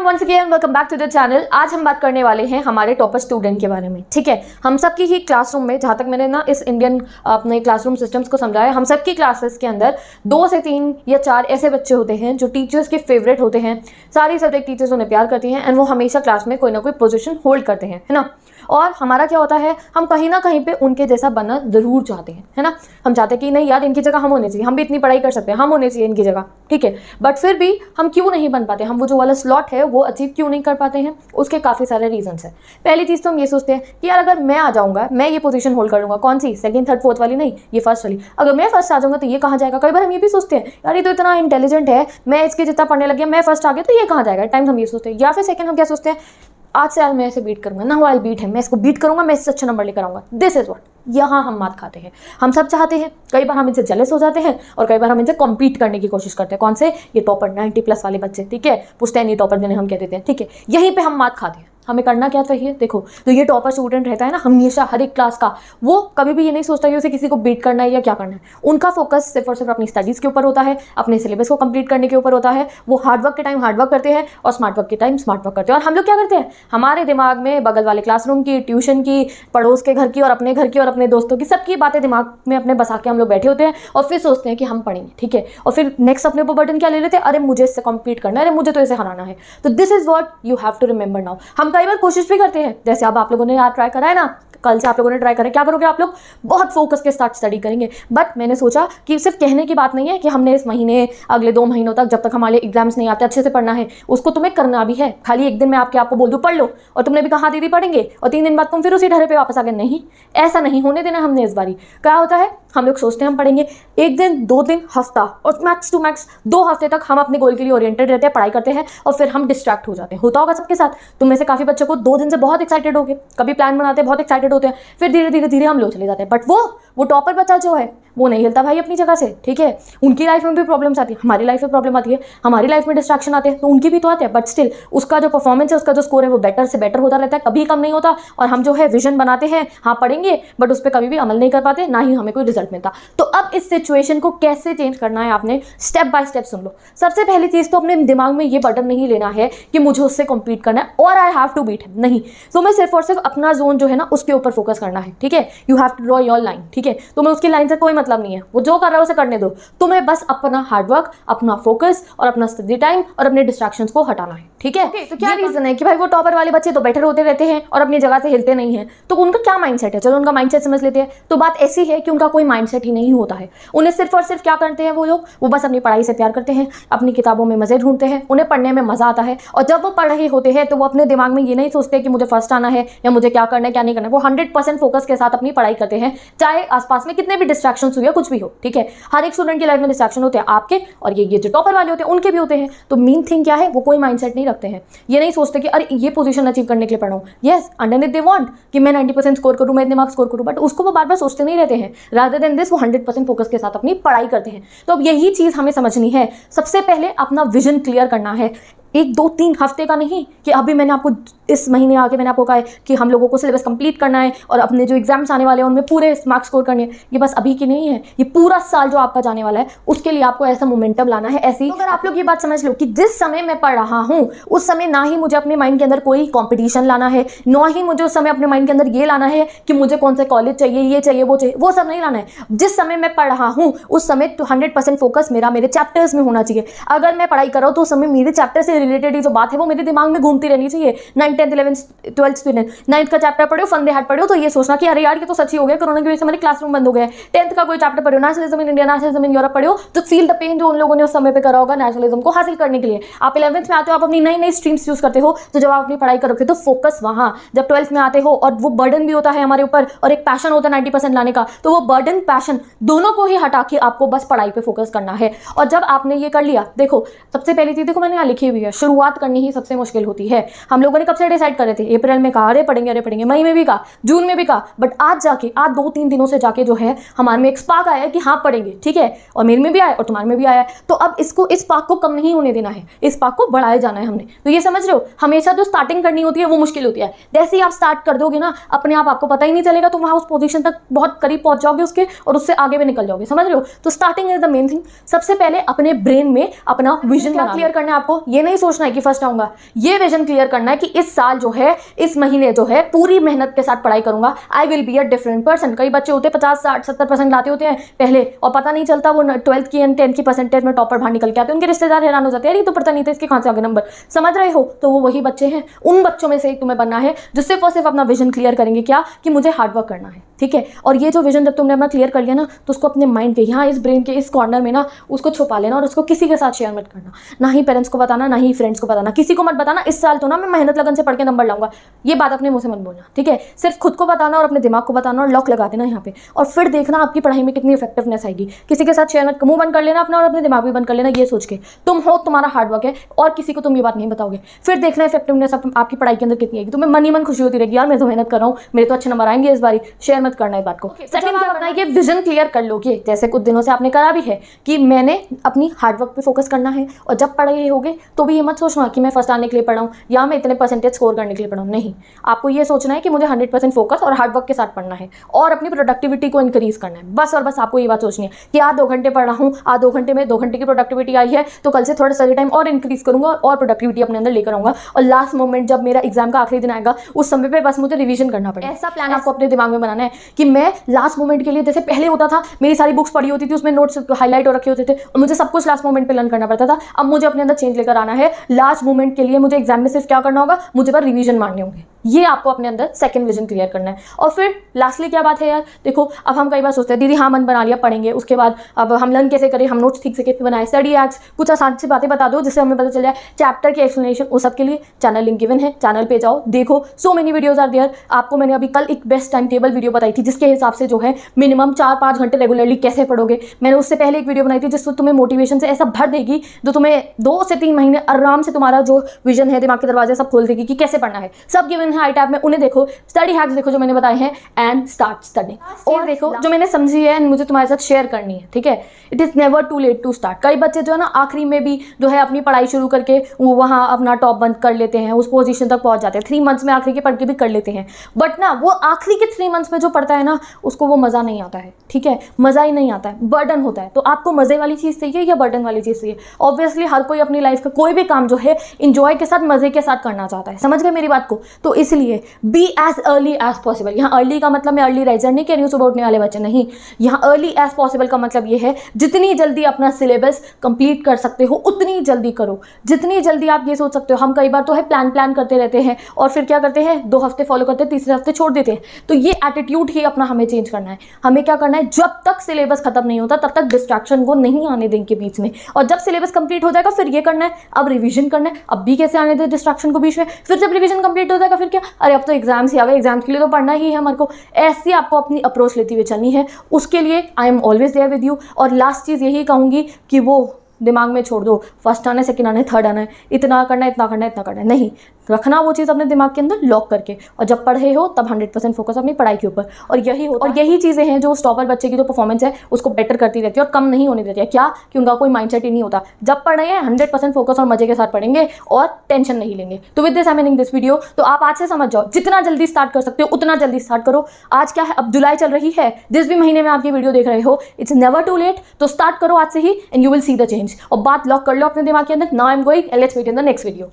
Everyone once again welcome back to the channel आज हम बात करने वाले हैं हमारे टॉपर स्टूडेंट के बारे में, ठीक है? हम सबकी ही क्लासरूम में, जहाँ तक मैंने ना इस इंडियन अपने क्लासरूम सिस्टम्स को समझाया हम सबकी क्लासेस के अंदर दो से तीन या चार ऐसे बच्चे होते हैं जो टीचर्स के फेवरेट होते हैं। सारी सब्जेक्ट टीचर्स उन्हें प्यार करती हैं एंड वो हमेशा क्लास में कोई ना कोई पोजिशन होल्ड करते हैं, है ना? और हमारा क्या होता है, हम कहीं ना कहीं पे उनके जैसा बनना ज़रूर चाहते हैं, है ना? हम चाहते हैं कि नहीं यार, इनकी जगह हम होने चाहिए, हम भी इतनी पढ़ाई कर सकते हैं, हम होने चाहिए इनकी जगह, ठीक है? बट फिर भी हम क्यों नहीं बन पाते? हम वो जो वाला स्लॉट है, वो अचीव क्यों नहीं कर पाते हैं? उसके काफ़ी सारे रीजंस हैं। पहली चीज़ तो हम ये सोचते हैं कि यार, अगर मैं आ जाऊँगा, मैं ये पोजीशन होल्ड कर लूँगा, कौन सी? सेकंड थर्ड फोर्थ वाली नहीं, ये फ़र्स्ट वाली। अगर मैं फ़र्स्ट आ जाऊँगा तो ये कहाँ जाएगा? कई बार हम ये भी सोचते हैं, यार, ये तो इतना इंटेलिजेंट है, मैं इसके जितना पढ़ने लग गया, मैं फ़र्स्ट आ गया तो ये कहाँ जाएगा? टाइम हम ये सोचते हैं। या फिर सेकंड हम क्या सोचते हैं? आज से आज मैं इसे बीट करूँगा ना वाइल बीट है मैं इसको बीट करूँगा, मैं इससे अच्छा नंबर लेकर आऊँगा। दिस इज़ वॉट यहाँ हम मात खाते हैं। हम सब चाहते हैं, कई बार हम इनसे जलेस हो जाते हैं और कई बार हम इनसे कॉम्पीट करने की कोशिश करते हैं। कौन से? ये टॉपर 90 प्लस वाले बच्चे, ठीक है? पुश्तैनी नहीं टॉपर जिन्हें हम कह देते हैं? ठीक है, यहीं पर हम मात खाते हैं। हमें करना क्या चाहिए? देखो तो ये टॉपर स्टूडेंट रहता है ना, हमेशा हर एक क्लास का, वो कभी भी ये नहीं सोचता कि उसे किसी को बीट करना है या क्या करना है। उनका फोकस सिर्फ़ और सिर्फ़ अपनी स्टडीज़ के ऊपर होता है, अपने सिलेबस को कंप्लीट करने के ऊपर होता है। वो हार्डवर्क के टाइम हार्डवर्क करते हैं और स्मार्ट वर्क के टाइम स्मार्ट वर्क करते हैं। और हम लोग क्या करते हैं? हमारे दिमाग में बगल वाले क्लासरूम की ट्यूशन की, पड़ोस के घर की और अपने घर की और अपने दोस्तों की सबकी बातें दिमाग में अपने बसा के हम लोग बैठे होते हैं और फिर सोचते हैं कि हम पढ़ेंगे, ठीक है? और फिर नेक्स्ट अपने ऊपर बटन क्या ले लेते हैं? अरे, मुझे इससे कम्पीट करना है, अरे, मुझे तो इसे हराना है। तो this is what you have to remember now हम कई बार कोशिश भी करते हैं। जैसे अब आप लोगों ने यार ट्राई करा है ना, कल से आप लोगों ने ट्राई करें क्या करोगे आप लोग? बहुत फोकस के साथ स्टडी करेंगे। बट मैंने सोचा कि सिर्फ़ कहने की बात नहीं है कि हमने इस महीने, अगले दो महीनों तक जब तक हमारे एग्ज़ाम्स नहीं आते, अच्छे से पढ़ना है, उसको तुम्हें करना भी है। खाली एक दिन मैं आपके आपको बोल दूँ, पढ़ लो, और तुमने भी कहा दीदी पढ़ेंगे, और तीन दिन बाद तुम फिर उसी ढरे पर वापस आ गए। नहीं, ऐसा नहीं होने देना हमने इस बारी। क्या होता है? हम लोग सोचते हैं, हम पढ़ेंगे। एक दिन, दो दिन, हफ़्ता और मैक्स टू मैक्स दो हफ़्ते तक हम अपने गोल के लिए ओरिएंटेड रहते हैं, पढ़ाई करते हैं और फिर हम डिस्ट्रैक्ट हो जाते हैं। होता होगा सबके साथ। तुम में से काफ़ी बच्चों को दो दिन से बहुत एक्साइटेड हो गए कभी प्लान बनाते हैं, बहुत एक्साइटेड होते हैं। फिर धीरे धीरे धीरे हम लोग चले जाते हैं। बट वो वो टॉपर बच्चा जो है, वो नहीं हिलता भाई अपनी जगह से, ठीक है? उनकी लाइफ में भी प्रॉब्लम्स आती है, हमारी लाइफ में प्रॉब्लम आती है, हमारी लाइफ में डिस्ट्रैक्शन आते हैं तो उनकी भी तो आते हैं बट स्टिल उसका जो परफॉर्मेंस है, उसका जो स्कोर है, वो बेटर से बेटर होता रहता है, कभी कम नहीं होता, और हम जो है विजन बनाते हैं हाँ पढ़ेंगे बट उस पर कभी भी अमल नहीं कर पाते, ना ही हमें कोई रिज़ल्ट मिलता। तो अब इस सिचुएशन को कैसे चेंज करना है आपने स्टेप बाय स्टेप सुन लो। सबसे पहली चीज़ तो अपने दिमाग में ये बटन नहीं लेना है कि मुझे उससे कम्पीट करना है, और आई हैव टू बीट नहीं। तो मैं सिर्फ़ और सिर्फ़ अपना जोन जो है ना, उसके ऊपर फोकस करना है, ठीक है? You have to draw your line ठीक है? तो मैं उसकी लाइन से कोई मतलब नहीं है। वो जो कर रहा है उसे करने दो। तुम्हें बस अपना हार्डवर्क अपना फोकस और अपना स्टडी टाइम और अपने डिस्ट्रैक्शन को हटाना है। ठीक है? Okay, तो क्या रीजन है कि भाई वो टॉपर वाले बच्चे तो बेटर होते रहते हैं और अपनी जगह से हिलते नहीं है? तो उनका क्या माइंडसेट है? चलो उनका माइंडसेट समझ लेते हैं। तो बात ऐसी है कि उनका कोई माइंडसेट ही नहीं होता है। उन्हें सिर्फ़ और सिर्फ़ क्या करते हैं वो लोग? वो बस अपनी पढ़ाई से प्यार करते हैं अपनी किताबों में मज़े ढूंढते हैं उन्हें पढ़ने में मज़ा आता है और जब वो पढ़ रहे होते हैं तो वो अपने दिमाग में ये नहीं सोचते कि मुझे फ़र्स्ट आना है या मुझे क्या करना है क्या नहीं करना है। वो हंड्रेड परसेंट फोकस के साथ अपनी पढ़ाई करते हैं। चाहे आसपास में कितने भी डिस्ट्रैक्शन हुए कुछ भी हो, ठीक है? हर एक स्टूडेंट की लाइफ में डिस्ट्रैक्शन होते हैं आपके और ये ये जो टॉपर वाले होते हैं, उनके भी होते हैं। तो मेन थिंग क्या है? वो कोई माइंडसेट नहीं रखते हैं। ये नहीं सोचते कि, अरे, ये पोजीशन अचीव करने के लिए पढ़ाऊँ येस अंडर दे वांट कि मैं नाइन्टी स्कोर करूँ, मैं इतने मार्क्स स्कोर करूँ बट उसको वो बार बार सोचते नहीं रहते हैं। रादर देन दिस वो हंड्रेड फोकस के साथ अपनी पढ़ाई करते हैं। तो अब यही चीज़ हमें समझनी है। सबसे पहले अपना विजन क्लियर करना है। एक दो तीन हफ़्ते का नहीं कि अभी मैंने आपको इस महीने आके मैंने आपको कहा है कि हम लोगों को सिलेबस कंप्लीट करना है और अपने जो एग्ज़ाम्स आने वाले हैं उनमें पूरे मार्क्स स्कोर करने हैं। ये बस अभी की नहीं है। ये पूरा साल जो आपका जाने वाला है उसके लिए आपको ऐसा मोमेंटम लाना है ऐसी तो अगर आप लोग ये बात समझ लो कि जिस समय मैं पढ़ रहा हूँ उस समय ना ही मुझे अपने माइंड के अंदर कोई कॉम्पिटिशन लाना है ना ही मुझे उस समय अपने माइंड के अंदर ये लाना है कि मुझे कौन से कॉलेज चाहिए ये चाहिए वो चाहिए वो सब नहीं लाना है। जिस समय मैं पढ़ रहा हूँ उस समय तो हंड्रेड फोकस मेरा मेरे चैप्टर्स में होना चाहिए। अगर मैं पढ़ाई कर रहा हूँ तो उस समय मेरे चैप्टर से रिलेटेड ही जो बात है, वो मेरे दिमाग में घूमती रहनी चाहिए। Nine tenth eleven twelfth student ninth का चैप्टर पढ़ो फंदे हाट पढ़ो तो ये सोचना कि अरे यार, ये तो सच ही हो गया, कोरोना की वजह से हमारे क्लासरूम बंद हो गए। टेंथ का कोई चैप्टर पढ़ो nationalism in India nationalism in Europe पढ़ो तो फील द पेन जो उन लोगों ने उस समय पर करा होगा नेशनलिज्म को हासिल करने के लिए। आप इलेवंथ में आते हो, आप अपनी नई नई स्ट्रीम्स यूज़ करते हो तो जब आप अपनी पढ़ाई करोगे तो फोकस वहाँ। जब ट्वेल्थ में आते हो, और वो बर्डन भी होता है हमारे ऊपर, और एक पैशन होता है नाइन्टी परसेंट लाने का तो वो बर्डन पैशन दोनों को ही हटा के आपको बस पढ़ाई पे फोकस करना है। और जब आपने ये कर लिया, देखो, सबसे पहली चीज़, देखो मैंने यहाँ लिखी हुई है। शुरुआत करनी ही सबसे मुश्किल होती है। हम लोगों ने कब से डिसाइड करे थे? अप्रैल में कहा अरे पढ़ेंगे अरे पढ़ेंगे। मई में भी कहा जून में भी कहा। बट आज जाके आज दो तीन दिनों से जाके जो है हमारे में एक स्पार्क आया कि हाँ पढ़ेंगे ठीक है? और मेरे में भी आया और तुम्हारे में भी आया तो अब इसको इस पार्क को कम नहीं होने देना है। इस पार्क को बढ़ाया जाना है हमने। तो ये समझ रहे हो? हमेशा जो स्टार्टिंग करनी होती है वो मुश्किल होती है। जैसे ही आप स्टार्ट कर दोगे ना अपने आप आपको पता ही नहीं चलेगा तो वहाँ उस पोजिशन तक बहुत करीब पहुँच जाओगे उसके और उससे आगे भी निकल जाओगे। समझ रहे हो? तो starting is the main thing सबसे पहले अपने ब्रेन में अपना विजन क्लियर करना है आपको? ये नहीं सोचना है कि फ़र्स्ट आऊँगा ये विजन क्लियर करना है कि इस साल जो है, इस महीने जो है, पूरी मेहनत के साथ पढ़ाई करूँगा। I will be a different person कई बच्चे होते हैं, पचास, साठ, सत्तर परसेंट लाते होते हैं पहले, और पता नहीं चलता वो ट्वेल्थ की एंड टेंथ की परसेंटेज में टॉपर बाहर निकल के आते हैं। उनके रिश्तेदार हैरान हो जाते हैं ये तो पता नहीं था इसके कहाँ से आगे नंबर समझ रहे हो? तो वो वही बच्चे हैं। उन बच्चों में से एक तुम्हें बनना है, जो सिर्फ़ और सिर्फ़ अपना विजन क्लियर करेंगे क्या? कि मुझे हार्डवर्क करना है, ठीक है? और ये जो विजन जब तुमने अपना क्लियर कर लिया ना तो उसको अपने माइंड के यहाँ इस ब्रेन के इस कॉर्नर में ना, उसको छुपा लेना और उसको किसी के साथ शेयर मत करना। ना ही पेरेंट्स को बताना, ना ही फ्रेंड्स को बताना। किसी को मत बताना इस साल तो ना मैं मेहनत लगन से पढ़ के नंबर लाऊँगा। ये बात अपने मुँह से मत बोलना ठीक है? सिर्फ़ खुद को बताना और अपने दिमाग को बताना और लॉक लगा देना यहाँ पे। और फिर देखना आपकी पढ़ाई में कितनी इफेक्टिवनेस आएगी। किसी के साथ शेयर मत मुँह बंद कर लेना अपना और अपने दिमाग भी बंद कर लेना ये सोच के। तुम हो तुम्हारा हार्डवर्क है और किसी को तुम ये बात नहीं बताओगे। फिर देखना इफेक्टिवनेस आपकी पढ़ाई के अंदर कितनी आएगी। तुम्हें मन ही मन खुशी होती रहेगी यार मैं तो मेहनत कर रहा हूँ मेरे तो अच्छे नंबर आएँगे इस बार। शेयर मत करना इस बात को। सेकंड क्या विजन क्लियर कर लोगे जैसे कुछ दिनों से आपने करा भी है कि मैंने अपनी हार्डवर्क पर फोकस करना है और जब पढ़ाई होगे तो भी ये मत सोचना कि मैं फ़र्स्ट आने के लिए पढ़ा हूँ या मैं इतने परसेंटेज स्कोर करने के लिए पढ़ा हूँ। नहीं आपको ये सोचना है कि मुझे हंड्रेड परसेंट फोकस और हार्डवर्क के साथ पढ़ना है और अपनी प्रोडक्टिविटी को इंक्रीज करना है। बस और बस आपको ये बात सोचनी है कि आज दो घंटे पढ़ रहा हूँ आज दो घंटे में दो घंटे की प्रोडक्टिविटी आई है तो कल से थोड़ा स्टडी टाइम और इंक्रीज करूँगा और प्रोडक्टिविटी अपने अंदर लेकर आऊँगा। और लास्ट मोमेंट जब मेरा एग्ज़ाम का आखिरी दिन आएगा उस समय पर बस मुझे रिविजन करना पड़ेगा। ऐसा प्लान आपको अपने दिमाग में बनाना है कि मैं लास्ट मोमेंट के लिए जैसे पहले होता था मेरी सारी बुक्स पढ़ी होती थी उसमें नोट्स हाईलाइट हो रखे होते थे और मुझे सब कुछ लास्ट मोमेंट पर लर्न करना पड़ता था। अब मुझे अपने अंदर चेंज लेकर आना है लास्ट मोमेंट के लिए मुझे एग्ज़ाम में सिर्फ़ क्या करना होगा? मुझे पर रिवीजन मारने होंगे। ये आपको अपने अंदर सेकंड विजन क्लियर करना है। और फिर लास्टली क्या बात है यार? देखो, अब हम कई बार सोचते हैं, दीदी हाँ मन बना लिया, पढ़ेंगे। उसके बाद, अब हम लर्न कैसे करें? हम नोट्स ठीक से कैसे बनाए? स्टडी एक्ट्स कुछ आसान सी बातें बता दो, जिससे हमें पता चल जाए चैप्टर की एक्सप्लेनेशन वो सब के लिए चैनल लिंक गिवन है। चैनल पे जाओ, देखो so many videos are there आपको मैंने अभी कल एक बेस्ट टाइम टेबल वीडियो बताई थी, जिसके हिसाब से जो है मिनिमम चार पाँच घंटे रेगुलरली कैसे पढ़ोगे? मैंने उससे पहले एक वीडियो बनाई थी, जिससे तुम्हें मोटिवेशन से ऐसा भर देगी, जो तुम्हें दो से तीन महीने आराम से तुम्हारा जो विजन है दिमाग के दरवाजे सब खोल देगी कि कैसे पढ़ना है। सब गिवन है आई टैब में उन्हें देखो। स्टडी हैक्स देखो जो मैंने बताए हैं एंड स्टार्ट स्टडी और देखो जो मैंने समझी है मुझे तुम्हारे साथ शेयर करनी है ठीक है? It is never too late to start कई बच्चे जो है ना आखिरी में भी जो है अपनी पढ़ाई शुरू करके वो वहाँ अपना टॉप बंद कर लेते हैं उस पोजीशन तक पहुँच जाते हैं। थ्री मंथ्स में आखिरी के पढ़ के भी कर लेते हैं। बट ना वो आखिरी के थ्री मंथ्स में जो पढ़ता है ना उसको वो मज़ा नहीं आता है ठीक है? मज़ा ही नहीं आता है बर्डन होता है। तो आपको मज़े वाली चीज़ चाहिए या बर्डन वाली चीज़ चाहिए? ऑब्वियसली हर कोई अपनी लाइफ का कोई भी काम जो है इंजॉय के साथ, मज़े के साथ करना चाहता है। समझ गए मेरी बात को? तो इसलिए be as early as possible यहाँ अर्ली का मतलब मैं अर्ली राइजर नहीं कह रही हूँ, सुबह उठने वाले बच्चे नहीं। यहाँ अर्ली एज पॉसिबल का मतलब ये है, जितनी जल्दी अपना सिलेबस कंप्लीट कर सकते हो, उतनी जल्दी करो। जितनी जल्दी आप ये सोच सकते हो, हम कई बार तो है प्लान प्लान करते रहते हैं और फिर क्या करते हैं, दो हफ़्ते फॉलो करते हैं तीसरे हफ़्ते छोड़ देते हैं। तो ये एटीट्यूड ही अपना हमें चेंज करना है। हमें क्या करना है, जब तक सिलेबस खत्म नहीं होता, तब तक डिस्ट्रैक्शन को नहीं आने देंगे बीच में। और जब सिलेबस कंप्लीट हो जाएगा, फिर ये करना है, अब रिविजन करना है, अब भी कैसे आने दे डिस्ट्रक्शन को बीच में? फिर जब रिविजन कंप्लीट हो जाएगा, फिर क्या? अरे, अब तो एग्ज़ाम्स ही आ गए एग्ज़ाम्स के लिए तो पढ़ना ही है हमारे को। ऐसी आपको अपनी अप्रोच लेती हुई चलनी है। उसके लिए I am always there with you और लास्ट चीज़ यही कहूँगी कि वो दिमाग में छोड़ दो। फ़र्स्ट आना है सेकंड आना है थर्ड आना। है इतना करना है इतना करना है इतना करना। है नहीं रखना वो चीज़ अपने दिमाग के अंदर लॉक करके। और जब पढ़े हो तब हंड्रेड परसेंट फोकस अपनी पढ़ाई के ऊपर। और यही हो और यही चीज़ें हैं जो स्टॉपर बच्चे की जो परफॉर्मेंस है उसको बेटर करती रहती है और कम नहीं होने देती है। क्या? कि उनका कोई माइंड ही नहीं होता। जब पढ़ रहे हैं हंड्रेड परसेंट फोकस और मज़े के साथ पढ़ेंगे और टेंशन नहीं लेंगे। तो with this I meaning this video तो आप आज से समझ जाओ जितना जल्दी स्टार्ट कर सकते हो उतना जल्दी स्टार्ट करो। आज क्या है? अब जुलाई चल रही है। जिस भी महीने में आप ये वीडियो देख रहे हो इट्स नेवर टू लेट तो स्टार्ट करो आज से ही and you will see the change और बात लॉक कर लो अपने दिमाग के अंदर. Now I am going let's meet in the next video